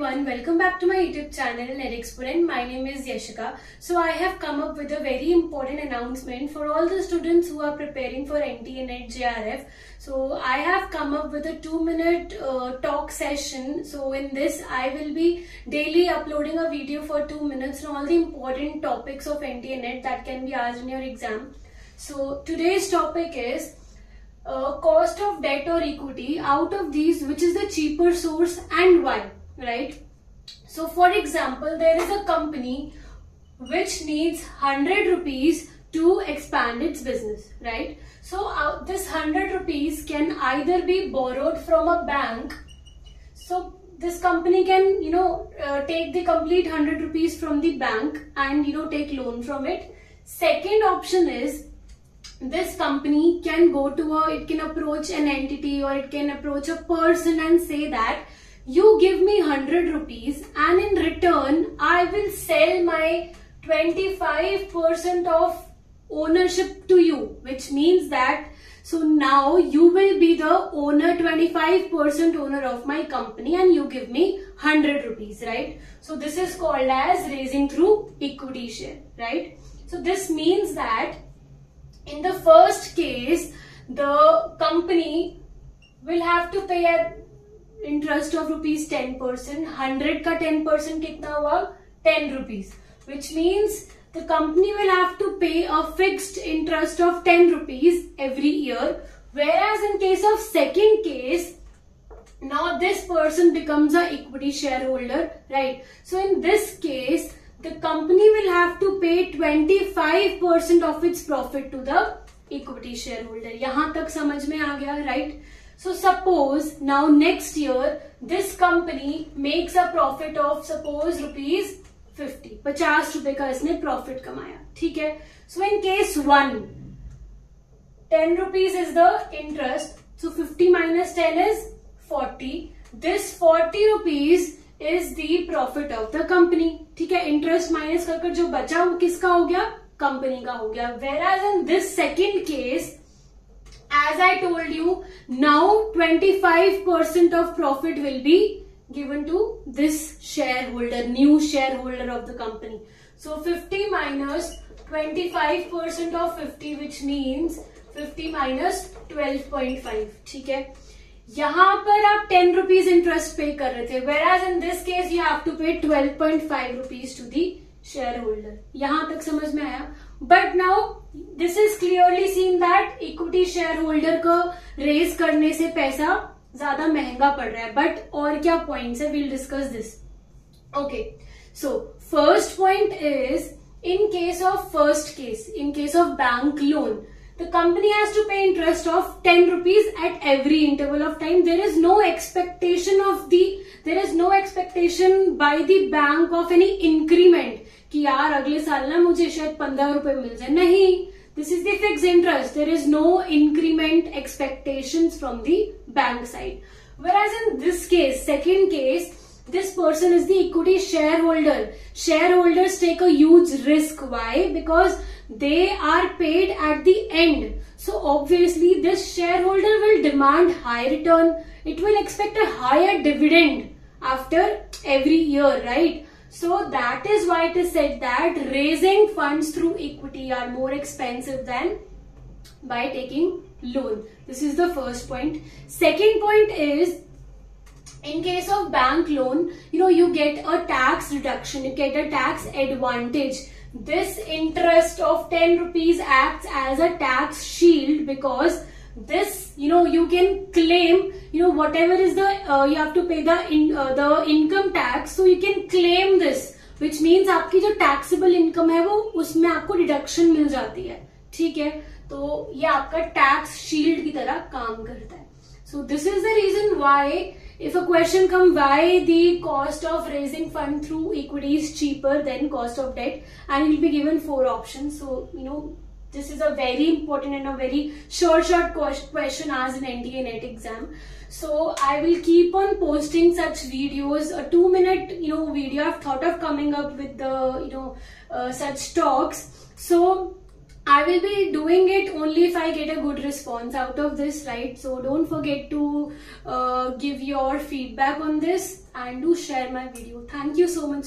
everyone, welcome back to my YouTube channel Net Exponent. My name is Yashika. So I have come up with a very important announcement for all the students who are preparing for NTA NET JRF. So I have come up with a two minute uh, talk session. So in this I will be daily uploading a video for two minutes on all the important topics of NTA NET that can be asked in your exam. So today's topic is uh, cost of debt or equity out of these which is the cheaper source and why right? So for example there is a company which needs 100 rupees to expand its business right? So uh, this 100 rupees can either be borrowed from a bank. So this company can you know uh, take the complete 100 rupees from the bank and you know take loan from it. Second option is this company can go to a, it can approach an entity or it can approach a person and say that you give me 100 rupees and in return I will sell my 25% of ownership to you which means that so now you will be the owner 25% owner of my company and you give me 100 rupees right? So this is called as raising through equity share right? So this means that in the first case, the company will have to pay interest of rupees ten percent hundred का ten percent कितना हुआ ten rupees which means the company will have to pay a fixed interest of ten rupees every year whereas in case of second case now this person becomes a equity share holder right so in this case the company will have to pay twenty five percent of its profit to the equity share holder यहाँ तक समझ में आ गया right right? So suppose now next year this company makes a profit of suppose rupees 50. 50 रुपए का इसने profit कमाया ठीक है so in case one 10 rupees is the interest. So 50 minus 10 is 40. This 40 rupees is the profit of the company ठीक है interest minus कर जो बचा वो किसका हो गया कंपनी का हो गया whereas in this second case told you now twenty five percent of profit will be given to this shareholder, new shareholder of the company. So 50 minus 25% of 50 which means 50 minus 12.5 ठीक है? यहाँ पर आप ten rupees interest पे कर रहे थे whereas in this case you have to pay twelve point five rupees to the share holder यहाँ तक समझ में आया? But now this is clearly seen that equity share holder को रेज करने से पैसा ज़्यादा महँगा पड़ रहा है। बट और क्या पॉइंट है? Will discuss this okay so first point is in case of first case in case of bank loan the company has to pay interest of ten rupees at every interval of time there is no expectation of the there is no expectation by the bank of any increment कि यार, अगले साल ना मुझे शायद पंद्रह रुपए मिल जाए। नहीं this is fixed interest there is no increment expectation from the bank side whereas in this case second case this person is the equity share holder share holders take a risk why because they are paid at the end so obviously this share holder will demand high return it will expect a higher dividend after every year right So that is why it is said that raising funds through equity are more expensive than by taking loan. This is the first point. Second point is in case of bank loan, you know, you get a tax reduction, you get a tax advantage this interest of 10 rupees acts as a tax shield because this you know you can claim you know whatever is the uh, you have to pay the in, uh, the income tax so you can claim this which means आपकी जो taxable income है वो उसमें आपको deduction मिल जाती है ठीक है तो ये आपका tax shield की तरह काम करता है so this is the reason why if a question come why the cost of raising fund through equity is cheaper than cost of debt and it will be given four options so you know this is a very important and a very short short question as an NDA NET exam so I will keep on posting such videos a two minute you know video I've thought of coming up with the you know uh, such talks so I will be doing it only if I get a good response out of this, right? So don't forget to uh, give your feedback on this and do share my video. Thank you so much.